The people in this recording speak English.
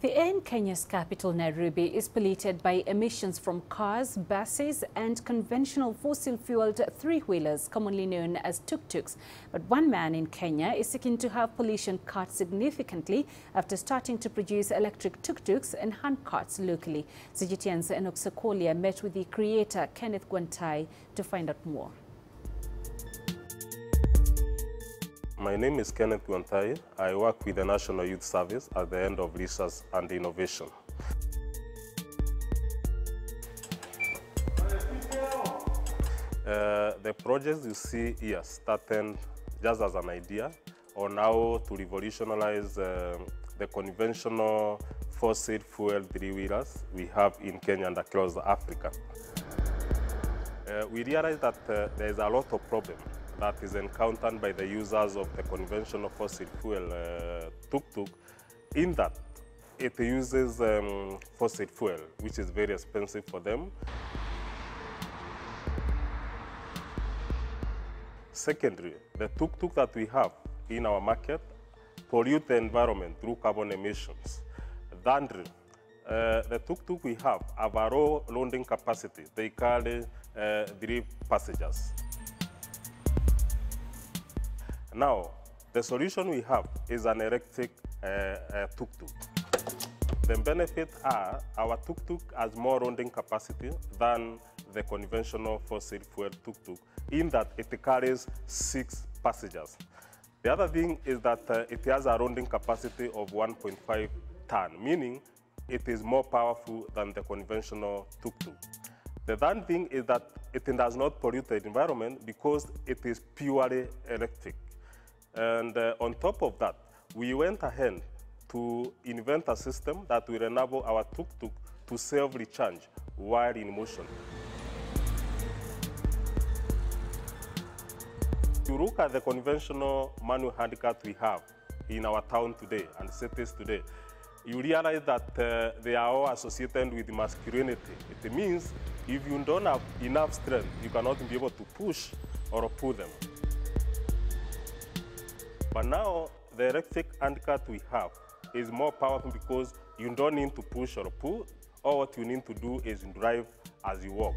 The air in Kenya's capital, Nairobi, is polluted by emissions from cars, buses and conventional fossil-fueled three-wheelers, commonly known as tuk-tuks. But one man in Kenya is seeking to have pollution cut significantly after starting to produce electric tuk-tuks and handcarts locally. CGTN's Enoch Sokolia met with the creator, Kenneth Gwantai, to find out more. My name is Kenneth Gwantai. I work with the National Youth Service at the end of research and innovation. Uh, the projects you see here started just as an idea on how to revolutionize uh, the conventional fossil fuel three-wheelers we have in Kenya and across Africa. Uh, we realize that uh, there is a lot of problems that is encountered by the users of the conventional fossil fuel uh, tuk-tuk in that it uses um, fossil fuel, which is very expensive for them. Secondly, the tuk-tuk that we have in our market pollute the environment through carbon emissions. Thirdly, uh, the tuk-tuk we have have a low loading capacity. They carry uh, three passengers. Now, the solution we have is an electric uh, uh, tuk-tuk. The benefits are our tuk-tuk has more loading capacity than the conventional fossil fuel tuk-tuk in that it carries six passengers. The other thing is that uh, it has a loading capacity of 1.5 ton, meaning it is more powerful than the conventional tuk-tuk. The third thing is that it does not pollute the environment because it is purely electric. And uh, on top of that, we went ahead to invent a system that will enable our tuk-tuk to self-recharge while in motion. If you look at the conventional manual handcart we have in our town today and cities today, you realize that uh, they are all associated with masculinity. It means if you don't have enough strength, you cannot be able to push or pull them. But now, the electric handcart we have is more powerful because you don't need to push or pull. All what you need to do is drive as you walk.